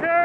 Right